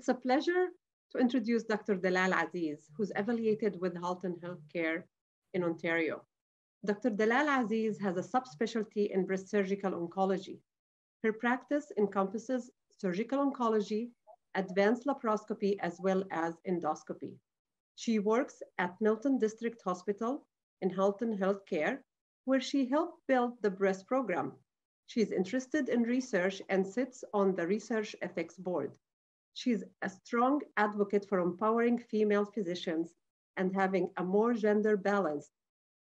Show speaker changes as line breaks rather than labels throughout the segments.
It's a pleasure to introduce Dr. Dalal Aziz, who's affiliated with Halton Healthcare in Ontario. Dr. Dalal Aziz has a subspecialty in breast surgical oncology. Her practice encompasses surgical oncology, advanced laparoscopy, as well as endoscopy. She works at Milton District Hospital in Halton Healthcare, where she helped build the breast program. She's interested in research and sits on the Research Ethics Board. She's a strong advocate for empowering female physicians and having a more gender balanced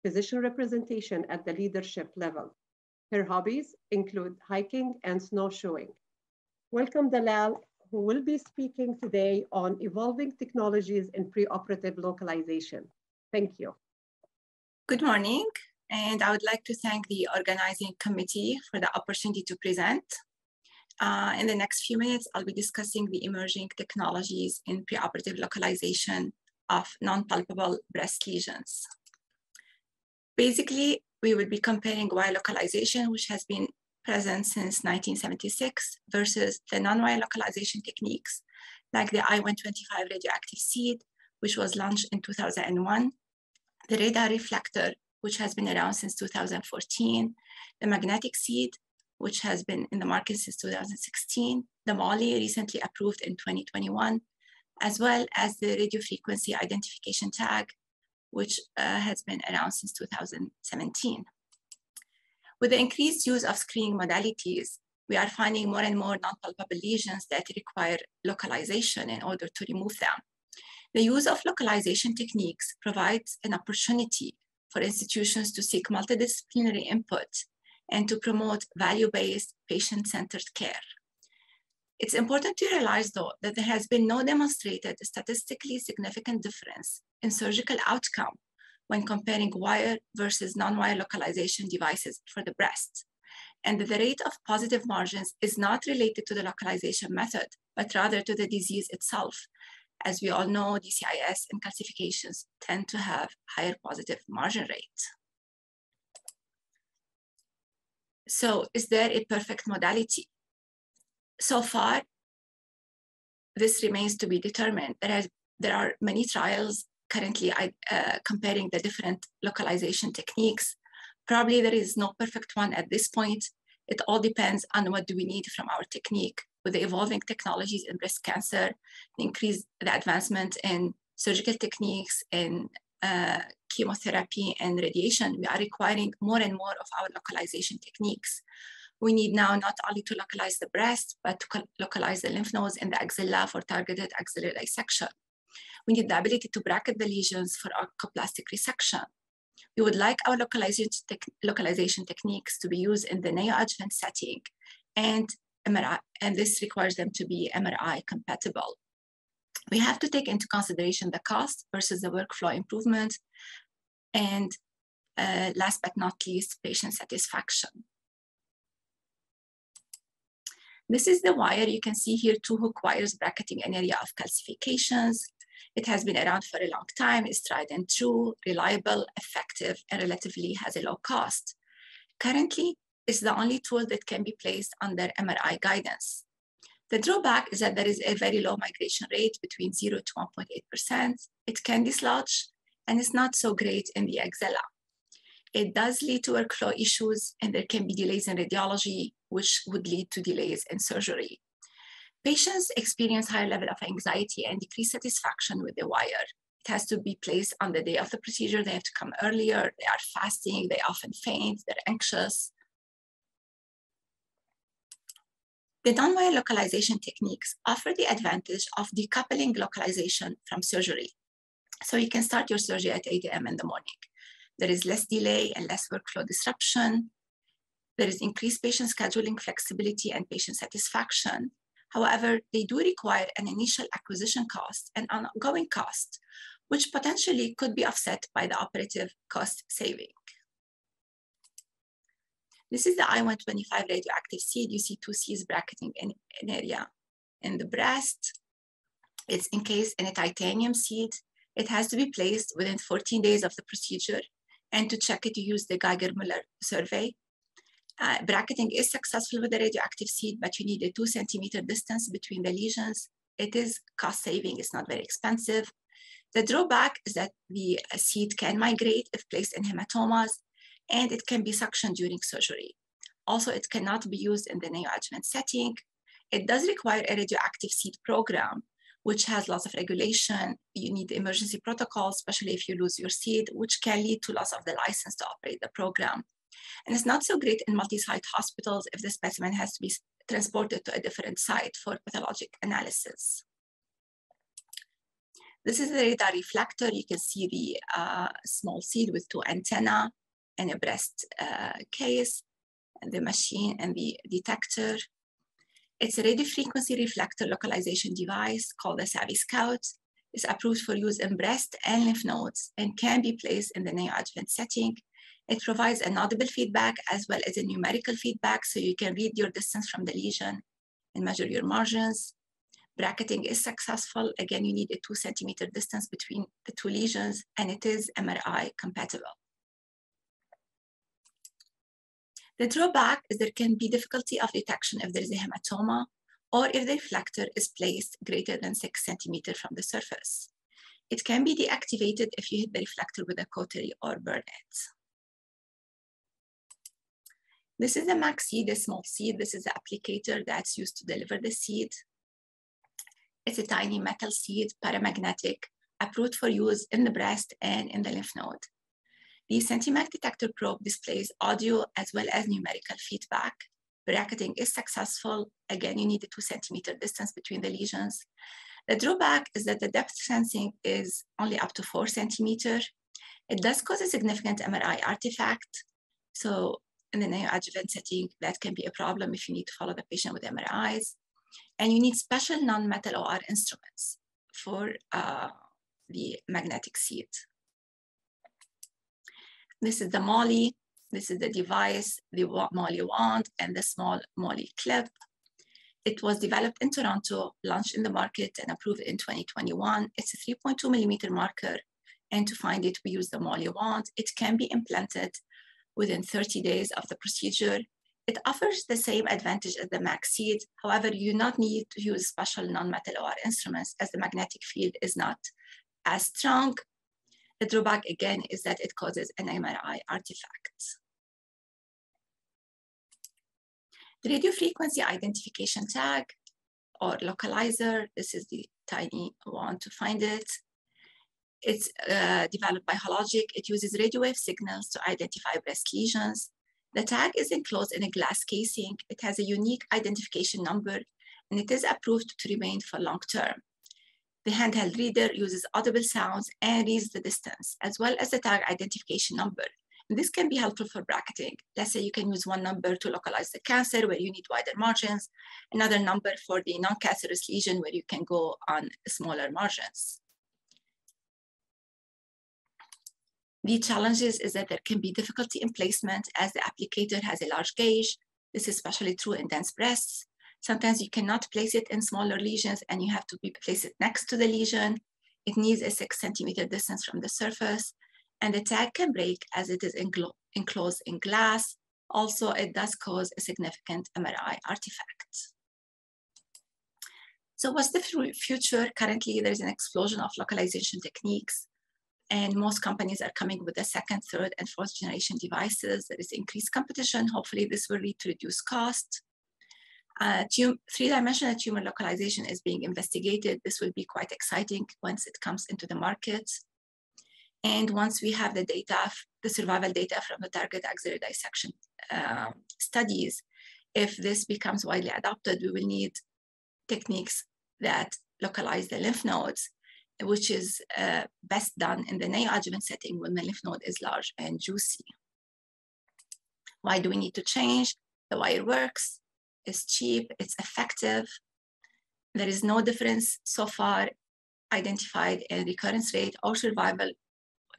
physician representation at the leadership level. Her hobbies include hiking and snowshoeing. Welcome Dalal, who will be speaking today on evolving technologies in preoperative localization. Thank you.
Good morning, and I would like to thank the organizing committee for the opportunity to present. Uh, in the next few minutes, I'll be discussing the emerging technologies in preoperative localization of non-palpable breast lesions. Basically, we will be comparing wire localization, which has been present since 1976 versus the non-wire localization techniques like the I-125 radioactive seed, which was launched in 2001, the radar reflector, which has been around since 2014, the magnetic seed, which has been in the market since 2016, the MOLLI recently approved in 2021, as well as the radio frequency identification tag, which uh, has been around since 2017. With the increased use of screening modalities, we are finding more and more non-palpable lesions that require localization in order to remove them. The use of localization techniques provides an opportunity for institutions to seek multidisciplinary input and to promote value-based patient-centered care. It's important to realize though that there has been no demonstrated statistically significant difference in surgical outcome when comparing wire versus non-wire localization devices for the breast. And the rate of positive margins is not related to the localization method, but rather to the disease itself. As we all know, DCIS and calcifications tend to have higher positive margin rate. So is there a perfect modality? So far, this remains to be determined. There, has, there are many trials currently uh, comparing the different localization techniques. Probably there is no perfect one at this point. It all depends on what do we need from our technique. With the evolving technologies in breast cancer, increase the advancement in surgical techniques in uh, chemotherapy and radiation, we are requiring more and more of our localization techniques. We need now not only to localize the breast, but to localize the lymph nodes and the axilla for targeted axillary dissection. We need the ability to bracket the lesions for oncoplastic resection. We would like our localization, te localization techniques to be used in the neoadjuvant setting and MRI, and this requires them to be MRI compatible. We have to take into consideration the cost versus the workflow improvement and uh, last but not least, patient satisfaction. This is the wire. You can see here two hook wires bracketing an area of calcifications. It has been around for a long time, it's tried and true, reliable, effective, and relatively has a low cost. Currently, it's the only tool that can be placed under MRI guidance. The drawback is that there is a very low migration rate between 0 to 1.8%. It can dislodge, and it's not so great in the axilla. It does lead to workflow issues, and there can be delays in radiology, which would lead to delays in surgery. Patients experience higher level of anxiety and decreased satisfaction with the wire. It has to be placed on the day of the procedure. They have to come earlier. They are fasting. They often faint. They're anxious. The non-wire localization techniques offer the advantage of decoupling localization from surgery. So you can start your surgery at 8 a.m. in the morning. There is less delay and less workflow disruption. There is increased patient scheduling flexibility and patient satisfaction. However, they do require an initial acquisition cost and ongoing cost, which potentially could be offset by the operative cost saving. This is the I-125 radioactive seed. You see two C's bracketing an, an area in the breast. It's encased in a titanium seed. It has to be placed within 14 days of the procedure. And to check it, you use the Geiger-Müller survey. Uh, bracketing is successful with the radioactive seed, but you need a two centimeter distance between the lesions It is cost saving, it's not very expensive. The drawback is that the seed can migrate if placed in hematomas, and it can be suctioned during surgery. Also, it cannot be used in the neoadjuvant setting. It does require a radioactive seed program, which has lots of regulation. You need emergency protocols, especially if you lose your seed, which can lead to loss of the license to operate the program. And it's not so great in multi-site hospitals if the specimen has to be transported to a different site for pathologic analysis. This is the radar reflector. You can see the uh, small seed with two antenna and a breast uh, case, and the machine and the detector. It's a radio frequency reflector localization device called the SAVI SCOUT. It's approved for use in breast and lymph nodes and can be placed in the neoadjuvant setting it provides an audible feedback as well as a numerical feedback so you can read your distance from the lesion and measure your margins. Bracketing is successful. Again, you need a two centimeter distance between the two lesions and it is MRI compatible. The drawback is there can be difficulty of detection if there is a hematoma or if the reflector is placed greater than six centimeter from the surface. It can be deactivated if you hit the reflector with a cautery or burn it. This is a Magseed, a small seed. This is the applicator that's used to deliver the seed. It's a tiny metal seed, paramagnetic, approved for use in the breast and in the lymph node. The Sentimag detector probe displays audio as well as numerical feedback. Bracketing is successful. Again, you need a two centimeter distance between the lesions. The drawback is that the depth sensing is only up to four centimeter. It does cause a significant MRI artifact. So in the neoadjuvant setting, that can be a problem if you need to follow the patient with MRIs. And you need special non-metal OR instruments for uh, the magnetic seed. This is the MOLLI. This is the device, the MOLLI wand, and the small MOLLI clip. It was developed in Toronto, launched in the market, and approved in 2021. It's a 3.2 millimeter marker. And to find it, we use the MOLLI wand. It can be implanted within 30 days of the procedure. It offers the same advantage as the Magseed. However, you do not need to use special non-metal OR instruments as the magnetic field is not as strong. The drawback again is that it causes an MRI artifact. The radio frequency identification tag or localizer, this is the tiny one to find it. It's uh, developed by Hologic. It uses radio wave signals to identify breast lesions. The tag is enclosed in a glass casing. It has a unique identification number, and it is approved to remain for long term. The handheld reader uses audible sounds and reads the distance, as well as the tag identification number. And this can be helpful for bracketing. Let's say you can use one number to localize the cancer where you need wider margins, another number for the non-cancerous lesion where you can go on smaller margins. The challenges is that there can be difficulty in placement as the applicator has a large gauge. This is especially true in dense breasts. Sometimes you cannot place it in smaller lesions and you have to be, place it next to the lesion. It needs a six centimeter distance from the surface and the tag can break as it is enclosed in glass. Also, it does cause a significant MRI artifact. So what's the future? Currently, there's an explosion of localization techniques and most companies are coming with the second, third, and fourth generation devices. There is increased competition. Hopefully this will lead to reduced cost. Three-dimensional tumor localization is being investigated. This will be quite exciting once it comes into the market. And once we have the data, the survival data from the target axillary dissection uh, studies, if this becomes widely adopted, we will need techniques that localize the lymph nodes which is uh, best done in the neoadjuvant setting when the lymph node is large and juicy. Why do we need to change? The wire works, it's cheap, it's effective. There is no difference so far identified in recurrence rate or survival,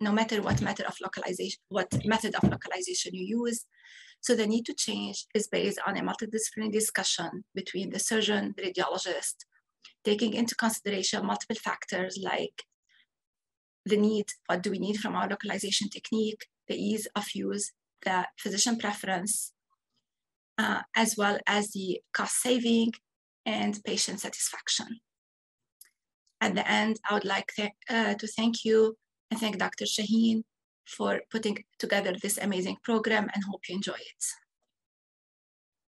no matter what method of localization, what method of localization you use. So the need to change is based on a multidisciplinary discussion between the surgeon, the radiologist, taking into consideration multiple factors like the need, what do we need from our localization technique, the ease of use, the physician preference, uh, as well as the cost saving and patient satisfaction. at the end, I would like th uh, to thank you and thank Dr. Shaheen for putting together this amazing program and hope you enjoy it.